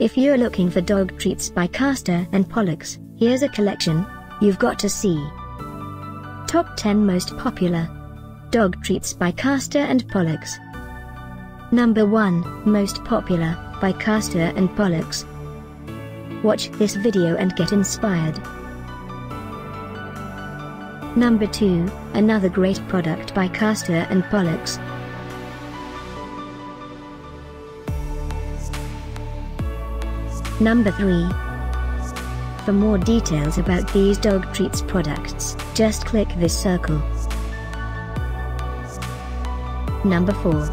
If you're looking for dog treats by Castor and Pollux, here's a collection you've got to see. Top 10 Most Popular Dog Treats by Castor and Pollux Number 1 Most Popular by Castor and Pollux Watch this video and get inspired. Number 2 Another great product by Castor and Pollux Number 3. For more details about these dog treats products, just click this circle. Number 4.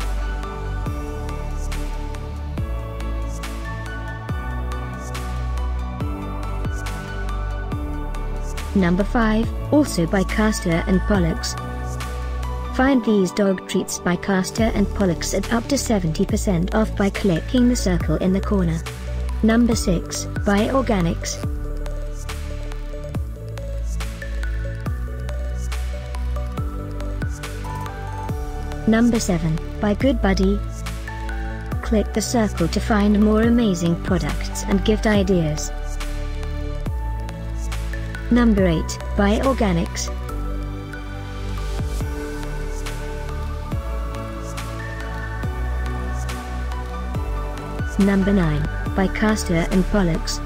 Number 5, also by Castor and Pollux. Find these dog treats by Castor and Pollux at up to 70% off by clicking the circle in the corner. Number 6, by Organix. Number 7, by Good Buddy. Click the circle to find more amazing products and gift ideas. Number 8, by Organix. Number 9, by Castor and Pollux.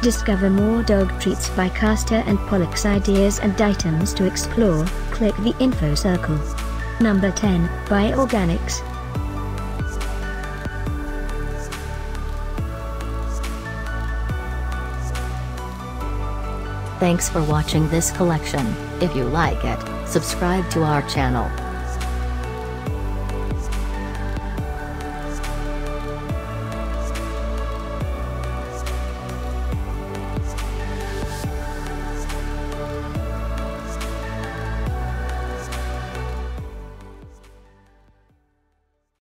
Discover more dog treats by Castor and Pollux ideas and items to explore, click the info circle. Number 10, by Organix. Thanks for watching this collection. If you like it, subscribe to our channel.